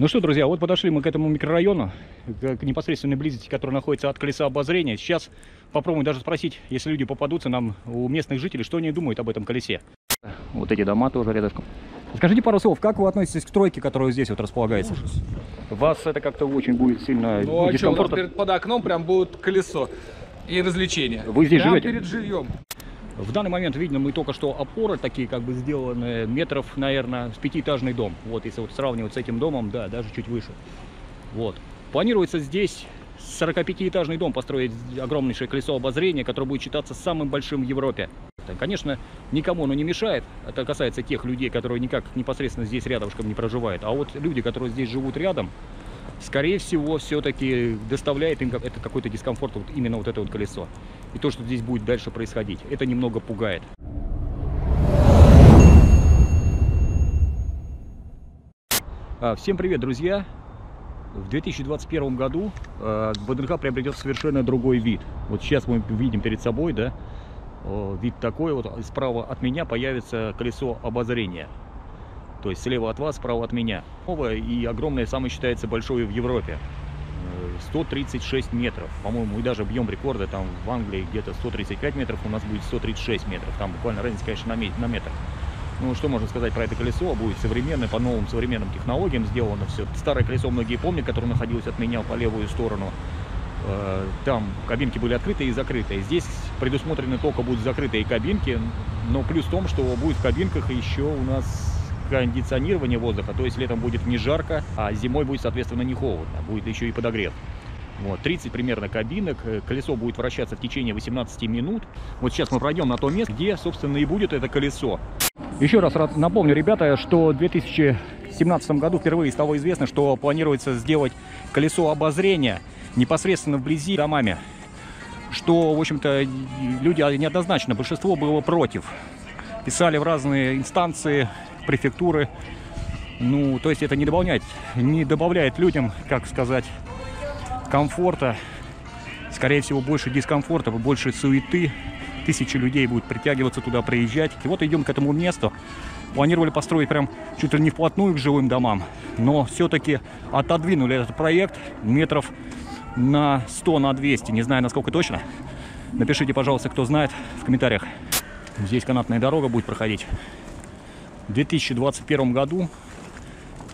Ну что, друзья, вот подошли мы к этому микрорайону, к непосредственной близости, который находится от колеса обозрения. Сейчас попробуем даже спросить, если люди попадутся нам у местных жителей, что они думают об этом колесе. Вот эти дома тоже рядышком. Скажите пару слов, как вы относитесь к стройке, которая здесь вот располагается? Вас это как-то очень будет сильно Ну а что, у нас перед, под окном прям будет колесо и развлечения. Вы здесь Прям живете? перед жильем. В данный момент видно мы только что опоры такие как бы сделаны метров, наверное, с пятиэтажный дом. Вот если вот сравнивать с этим домом, да, даже чуть выше. Вот. Планируется здесь 45-этажный дом построить огромнейшее колесо обозрения, которое будет считаться самым большим в Европе. Конечно, никому оно не мешает. Это касается тех людей, которые никак непосредственно здесь рядышком не проживают. А вот люди, которые здесь живут рядом, скорее всего, все-таки доставляет им это какой-то дискомфорт, вот именно вот это вот колесо. И то, что здесь будет дальше происходить, это немного пугает. А, Всем привет, друзья! В 2021 году ВДНХ приобретет совершенно другой вид. Вот сейчас мы видим перед собой, да, вид такой вот. И Справа от меня появится колесо обозрения. То есть слева от вас, справа от меня. Новое и огромное, самое считается большое в Европе. Э, 136 метров. По-моему, и даже бьем рекорды. Там в Англии где-то 135 метров, у нас будет 136 метров. Там буквально разница, конечно, на метр. Ну, что можно сказать про это колесо? Будет современное, по новым современным технологиям сделано все. Старое колесо многие помнят, которое находилось от меня по левую сторону. Э, Там кабинки были открытые и закрытые. Здесь предусмотрены только будут закрытые кабинки, но плюс в том, что будет в кабинках еще у нас кондиционирование воздуха, то есть летом будет не жарко, а зимой будет, соответственно, не холодно, будет еще и подогрев. Вот, 30 примерно кабинок, э, колесо будет вращаться в течение 18 минут. Вот сейчас мы пройдем на то место, где, собственно, и будет это колесо. Еще раз напомню, ребята, что в 2017 году впервые стало известно, что планируется сделать колесо обозрения непосредственно вблизи домами. Что, в общем-то, люди неоднозначно, большинство было против. Писали в разные инстанции, префектуры. Ну, то есть это не добавляет, не добавляет людям, как сказать, комфорта. Скорее всего, больше дискомфорта, больше суеты. Тысячи людей будут притягиваться туда, приезжать. И вот идем к этому месту. Планировали построить прям чуть ли не вплотную к жилым домам. Но все-таки отодвинули этот проект метров на 100, на 200. Не знаю, насколько точно. Напишите, пожалуйста, кто знает в комментариях. Здесь канатная дорога будет проходить. В 2021 году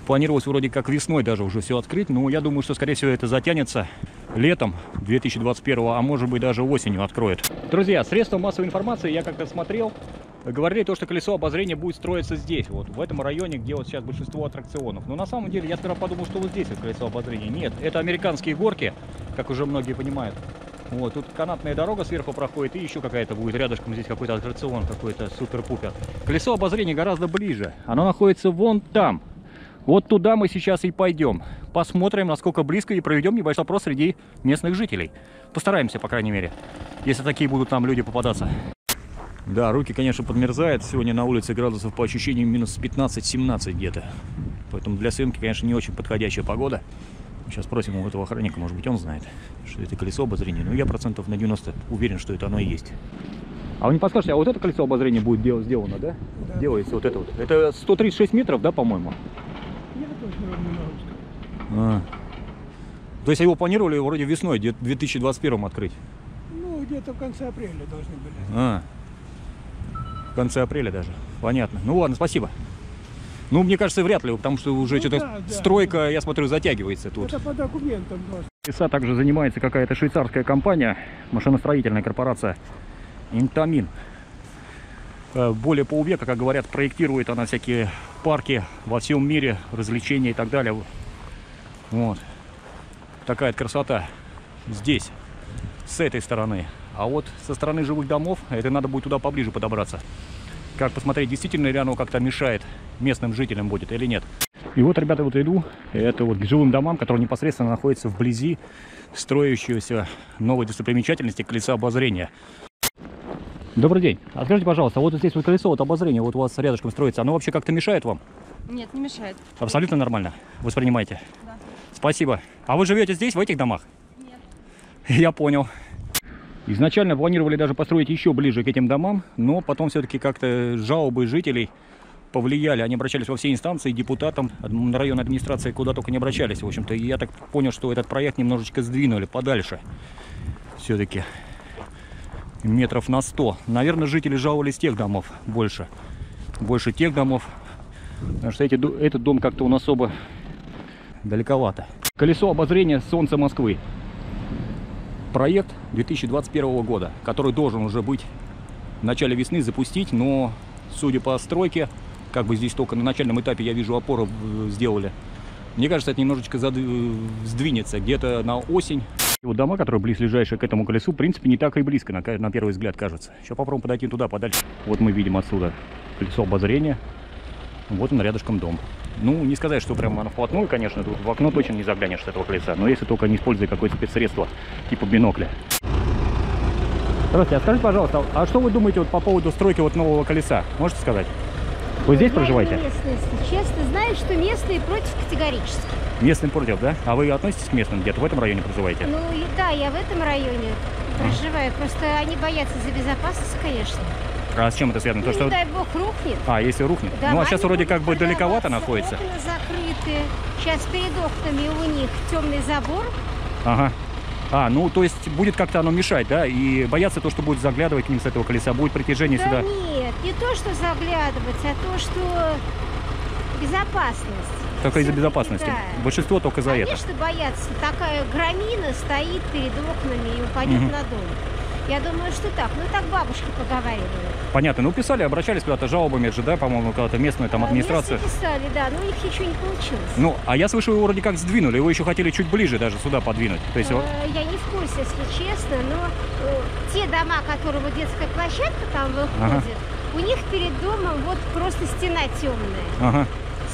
планировалось вроде как весной даже уже все открыть, но я думаю, что скорее всего это затянется летом 2021, а может быть даже осенью откроют. Друзья, средства массовой информации я как-то смотрел, говорили то, что колесо обозрения будет строиться здесь, вот в этом районе, где вот сейчас большинство аттракционов. Но на самом деле я сперва подумал, что вот здесь вот колесо обозрения. Нет, это американские горки, как уже многие понимают. Вот, тут канатная дорога сверху проходит, и еще какая-то будет рядышком здесь какой-то аттракцион, какой-то супер-пупер. Колесо обозрения гораздо ближе. Оно находится вон там. Вот туда мы сейчас и пойдем. Посмотрим, насколько близко, и проведем небольшой опрос среди местных жителей. Постараемся, по крайней мере, если такие будут нам люди попадаться. Да, руки, конечно, подмерзают. Сегодня на улице градусов по ощущениям минус 15-17 где-то. Поэтому для съемки, конечно, не очень подходящая погода. Сейчас спросим у этого охранника, может быть, он знает, что это колесо обозрения. Но я процентов на 90 уверен, что это оно и есть. А вы не подскажете, а вот это колесо обозрения будет дел- сделано, да? Делается вот это вот. Это 136 метров, да, по-моему? Я точно не могу сказать. А. То есть его планировали вроде весной, где- в 2021 открыть? Ну, где-то в конце апреля должны были. А. В конце апреля даже. Понятно. Ну ладно, спасибо. Ну, мне кажется, вряд ли, потому что уже Ну что-то да, да. стройка, я смотрю, затягивается тут. Это по документам должно. Леса также занимается какая-то швейцарская компания, машиностроительная корпорация Интамин. Э, Более полвека, как говорят, проектирует она всякие парки во всем мире, развлечения и так далее. Вот. Такая красота здесь, с этой стороны. А вот со стороны жилых домов, это надо будет туда поближе подобраться. Как посмотреть, действительно ли оно как-то мешает местным жителям будет или нет. И вот, ребята, вот иду, это вот к жилым домам, которые непосредственно находятся вблизи строящегося новой достопримечательности колеса обозрения. Добрый день. А скажите, пожалуйста, вот здесь вот колесо вот обозрения вот у вас рядышком строится, оно вообще как-то мешает вам? Нет, не мешает. Абсолютно нормально воспринимаете? Да. Спасибо. А вы живете здесь, в этих домах? Нет. Я понял. Изначально планировали даже построить еще ближе к этим домам, но потом все-таки как-то жалобы жителей повлияли, они обращались во все инстанции, депутатам, адм- районной администрации, куда только не обращались, в общем-то. Я так понял, что этот проект немножечко сдвинули подальше. Все-таки метров на 100. Наверное, жители жаловались тех домов больше. Больше тех домов. Потому что эти, этот дом как-то нас особо далековато. Колесо обозрения Солнца Москвы. Проект 2021 года, который должен уже быть в начале весны запустить, но судя по стройке, как бы здесь только на начальном этапе я вижу опору э, сделали. Мне кажется, это немножечко зад- э, сдвинется где-то на осень. Вот дома, которые близлежащие к этому колесу, в принципе, не так и близко, на, на первый взгляд кажется. Сейчас попробуем подойти туда подальше. Вот мы видим отсюда колесо обозрения. Вот он рядышком дом. Ну, не сказать, что прямо оно вплотную, конечно, тут в окно точно не заглянешь с этого колеса, но если только не используя какое-то спецсредство, типа бинокля. Здравствуйте, а скажите, пожалуйста, а что вы думаете вот по поводу стройки вот нового колеса? Можете сказать? Вы здесь Я проживаете? если честно. Знаю, что местные против категорически. Местным против, да? А вы относитесь к местным где-то в этом районе проживаете? Ну и да, я в этом районе проживаю. Просто они боятся за безопасность, конечно. А с чем это связано? То, ну, что... не дай бог рухнет. А, если рухнет? Дома ну, а сейчас вроде как бы далековато находится. Окна закрыты. Сейчас перед окнами у них темный забор. Ага. А, ну, то есть будет как-то оно мешать, да? И бояться то, что будет заглядывать к ним с этого колеса, будет притяжение Да сюда. нет, не то, что заглядывать, а то, что безопасность. Только из-за безопасности. да. Большинство только за это. Конечно, боятся. Такая громина стоит перед окнами и упадет Мгм. на дом. Я думаю, что так. Ну, так бабушки поговаривают. Понятно. Ну, писали, обращались куда-то жалобами же, да, по-моему, куда-то местная там А, администрация. местные писали, да, но у них ничего не получилось. Ну, а я слышу, его вроде как сдвинули, его еще хотели чуть ближе даже сюда подвинуть. То есть, Э, Я не в курсе, если честно, но э, те дома, которые вот детская площадка там выходит, у них перед домом вот просто стена темная. ага.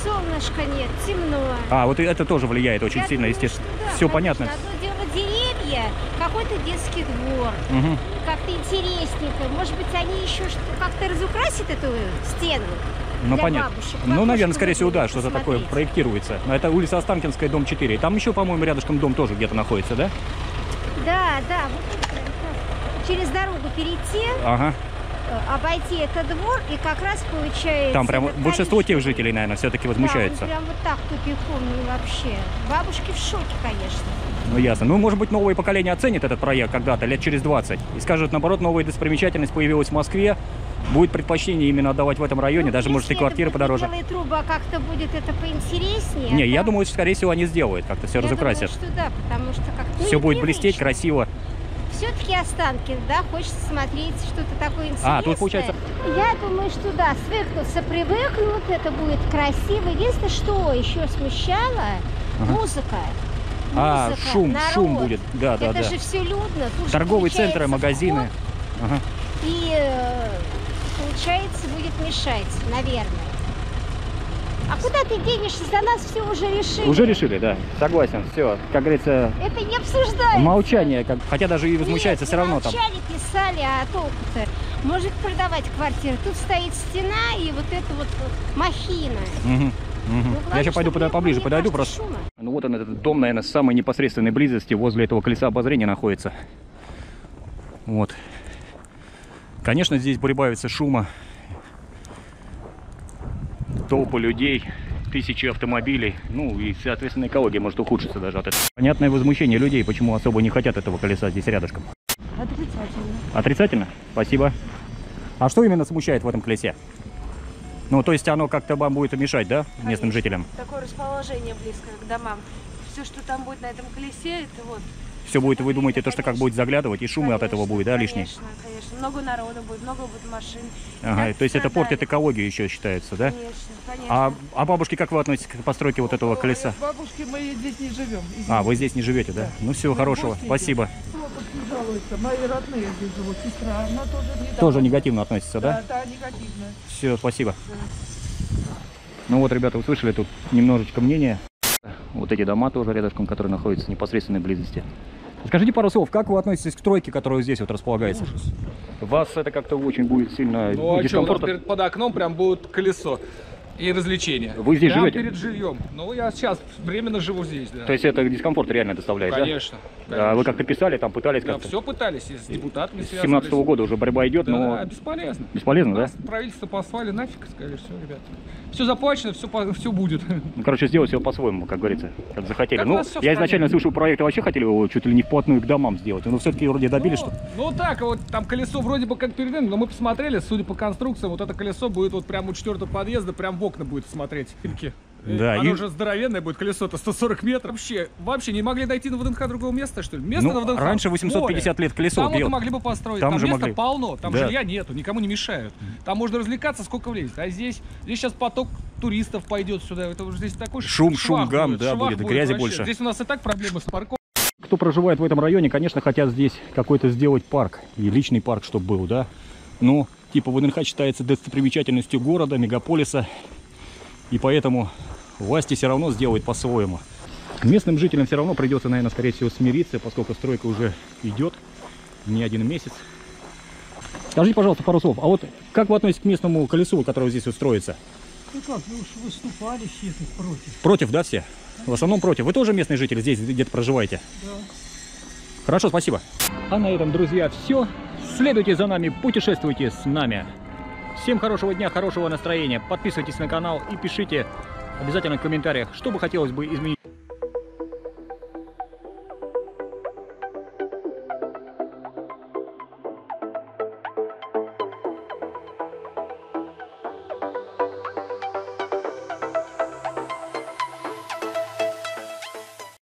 Солнышка нет, темно. А, вот это тоже влияет очень Я сильно, думаю, естественно. да, Все конечно. понятно. Одно дело деревья, какой-то детский двор. Мгм. Как-то интересненько. Может быть, они еще как-то разукрасят эту стену? Ну, понятно. бабушек. Ну, наверное, скорее всего, да, что-то такое проектируется. Но Это улица Останкинская, дом 4. Там еще, по-моему, рядышком дом тоже где-то находится, да? Да, да. Вот через дорогу перейти, Ага. Э, обойти этот двор, и как раз получается... Там прям большинство тех жителей, наверное, все-таки Да, возмущаются. он прям вот так тупиком ну, вообще. Бабушки в шоке, конечно. Ну, ясно. Ну, может быть, новое поколение оценит этот проект когда-то, лет через 20, и скажет, наоборот, новая достопримечательность появилась в Москве, будет предпочтение именно отдавать в этом районе, Ну, даже, может, и если квартиры подороже. белые трубы, а как-то будет это поинтереснее. Не, я то- думаю, скорее всего, они сделают, как-то все я разукрасят. Думаю, что да, потому что как-то... все будет блестеть, красиво. Все-таки Останкин, да, хочется смотреть что-то такое интересное. А, тут получается- Я думаю, что да, свыкнутся, привыкнут, это будет красиво. Единственное, что еще смущало, Ага. музыка. А, Музыка, шум, народ. шум будет. Да, да, это да. же все людно. Тут Торговые центры, магазины. Ага. И э, получается будет мешать, наверное. А куда ты денешься? За нас все уже решили. Уже решили, да. Согласен, все. Как говорится, Это не обсуждается. молчание, как... хотя даже и возмущается, Нет, все равно там. молчали, писали, а толку-то? Может продавать квартиру. Тут стоит стена и вот эта вот махина. Мгм, мгм. Ну, главное, Я сейчас пойду не поближе, подойду просто. шума. Ну вот он, этот дом, наверное, с самой непосредственной близости возле этого колеса обозрения находится. Вот. Конечно, здесь прибавится шума. Толпы людей, тысячи автомобилей. Ну и, соответственно, экология может ухудшиться даже от этого. Понятное возмущение людей, почему особо не хотят этого колеса здесь рядышком. Отрицательно. Отрицательно? Спасибо. А что именно смущает в этом колесе? Ну, то есть оно как-то вам будет мешать, да, местным Конечно. жителям? Такое расположение близко к домам. Все, что там будет на этом колесе, это вот. Все будет, вы думаете, то, что как будет заглядывать, и шум от этого Конечно, будет, да, лишний? Конечно, конечно. Много народу будет, много будет машин. Ага, то есть это портит экологию еще считается, да? Конечно, конечно. А, а бабушки как вы относитесь к постройке вот этого колеса? Бабушки мы здесь не живем. А, вы здесь не живете, да? Ну всего Мы хорошего, спасибо. Не? Мои родные здесь живут. Сестра, она тоже недавно. Тоже негативно относится, Да, да? да, негативно. Все, спасибо. Ну вот, ребята, услышали тут немножечко мнения. Вот эти дома тоже рядышком, которые находятся в непосредственной близости. Скажите пару слов, как вы относитесь к стройке, которая здесь вот располагается? Вас это как-то очень будет сильно Ну а что, у нас перед- под окном прям будет колесо. И развлечения. Вы здесь Прямо живете? перед жильем. Ну, я сейчас временно живу здесь, да. То есть это дискомфорт реально доставляет, Конечно. да? А вы как-то писали, там пытались Да, как-то? все пытались, и с депутатами С связывались. 17 года уже борьба идет, Да, но бесполезно. бесполезно, да? Правительство послали нафиг, сказали, все, ребят. Все заплачено, все, все будет. Ну, короче, сделать все по-своему, как говорится, как захотели. Как ну, я стране. изначально слышал проект, вообще хотели его чуть ли не вплотную к домам сделать, но все-таки вроде добились, что... Ну, ну так, вот там колесо вроде бы как перед нами, но мы посмотрели, судя по конструкциям, вот это колесо будет вот прямо у четвертого подъезда, прям в окна будет смотреть. Фильки. Э, Да, Оно и- уже здоровенное будет, колесо-то 140 метров. Вообще, вообще не могли найти на ВДНХ другого места, что ли? Место Ну, на ВДНХ. раньше 850 море. лет колесо Там делали. могли бы построить, Там там, же места могли. полно, там Да. жилья нету, никому не мешают. Там можно развлекаться, сколько влезет. А здесь, здесь сейчас поток туристов пойдет сюда, это уже здесь такой Шум, швах шум, гам, будет, да, швах будет, грязи вообще. больше. Здесь у нас и так проблемы с парком. Кто проживает в этом районе, конечно, хотят здесь какой-то сделать парк, и личный парк, чтобы был, да? Ну, типа ВНХ считается достопримечательностью города, мегаполиса, и поэтому власти все равно сделают по-своему. Местным жителям все равно придется, наверное, скорее всего, смириться, поскольку стройка уже идет не один месяц. Скажите, пожалуйста, пару слов. А вот как вы относитесь к местному колесу, которое здесь устроится? Ну как, вы уж выступали все тут против. Против, да, все? В основном против. Вы тоже местный житель здесь где-то проживаете? Да. Хорошо, спасибо. А на этом, друзья, все. Следуйте за нами, путешествуйте с нами. Всем хорошего дня, хорошего настроения. Подписывайтесь на канал и пишите обязательно в комментариях, что бы хотелось бы изменить.